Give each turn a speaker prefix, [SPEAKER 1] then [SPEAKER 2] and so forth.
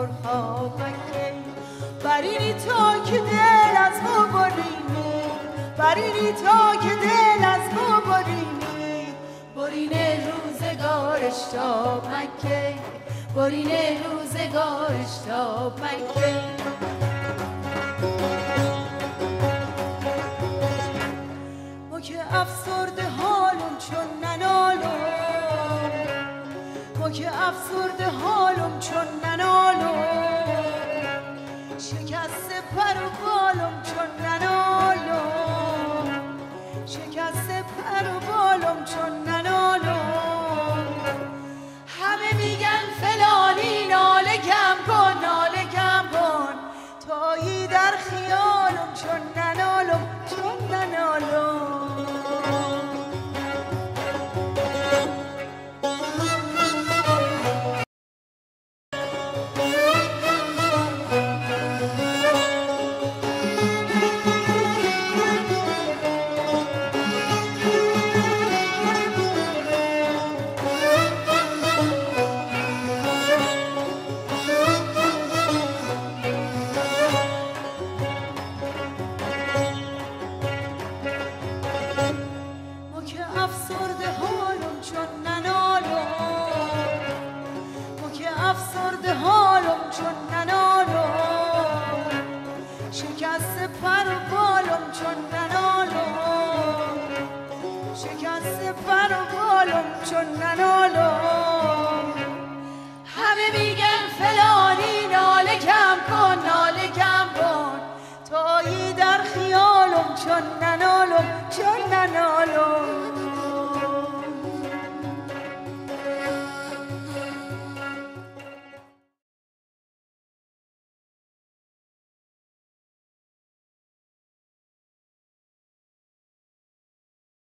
[SPEAKER 1] پرخوابکه برینی تا که دل از ما برینه برینی تا که دل از ما برینه برینه روزگارش تا مکی برینه روزگارش تا مکی ما که افسرده حالم چون ننالم. ما که افسرده حالم شکست پر و بالم چون افسرده حالم چون ننالم. ما که افسرده حالم چون ننالم. شکست پر و بالم چون ننالم. شکست پر و بالم چون ننالم. همه میگن فلانی ناله کم کن ناله کم کن. تایی در خیالم چون ننالم چون ننالم.